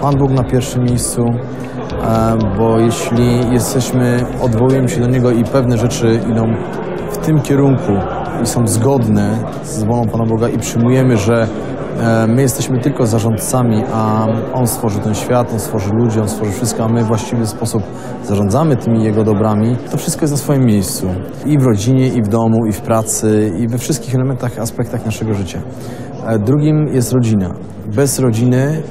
Pan Bóg na pierwszym miejscu, e, bo jeśli jesteśmy, odwołujemy się do Niego i pewne rzeczy idą w tym kierunku i są zgodne z wolą Pana Boga i przyjmujemy, że e, my jesteśmy tylko zarządcami, a On stworzył ten świat, On stworzy ludzi, On stworzy wszystko, a my w właściwy sposób zarządzamy tymi Jego dobrami, to wszystko jest na swoim miejscu. I w rodzinie, i w domu, i w pracy, i we wszystkich elementach, aspektach naszego życia. E, Drugim jest rodzina. Bez rodziny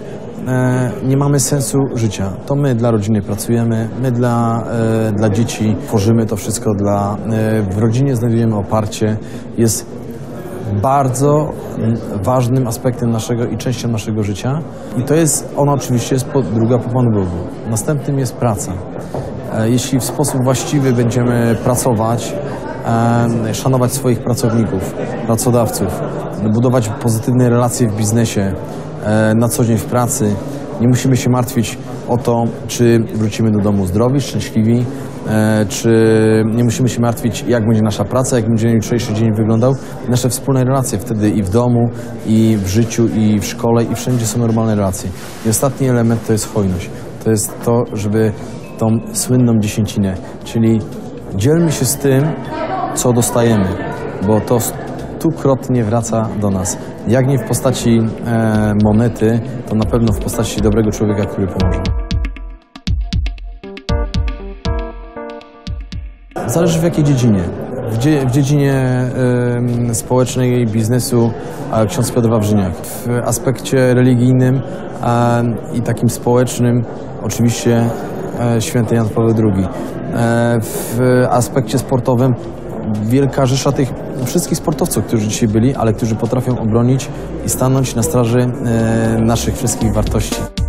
nie mamy sensu życia. To my dla rodziny pracujemy, my dla, e, dla dzieci tworzymy to wszystko, dla, e, w rodzinie znajdujemy oparcie. Jest bardzo ważnym aspektem naszego i częścią naszego życia. I to jest, ona oczywiście jest po, druga po Panu Bogu. Następnym jest praca. E, Jeśli w sposób właściwy będziemy pracować, e, szanować swoich pracowników, pracodawców, budować pozytywne relacje w biznesie, e, na co dzień w pracy, nie musimy się martwić o to, czy wrócimy do domu zdrowi, szczęśliwi, e, czy nie musimy się martwić, jak będzie nasza praca, jak będzie jutrzejszy dzień wyglądał. Nasze wspólne relacje wtedy i w domu, i w życiu, i w szkole, i wszędzie są normalne relacje. I ostatni element to jest hojność. To jest to, żeby tą słynną dziesięcinę, czyli dzielmy się z tym, co dostajemy, bo to stukrotnie wraca do nas. Jak nie w postaci e, monety, to na pewno w postaci dobrego człowieka, który pomoże. Zależy w jakiej dziedzinie. W, dzie, w dziedzinie em, społecznej, biznesu, a ksiądz Piotr Wawrzyniak. W aspekcie religijnym a, i takim społecznym oczywiście e, święty Jan Paweł II. E, w aspekcie sportowym wielka rzesza tych wszystkich sportowców, którzy dzisiaj byli, ale którzy potrafią obronić i stanąć na straży e, naszych wszystkich wartości.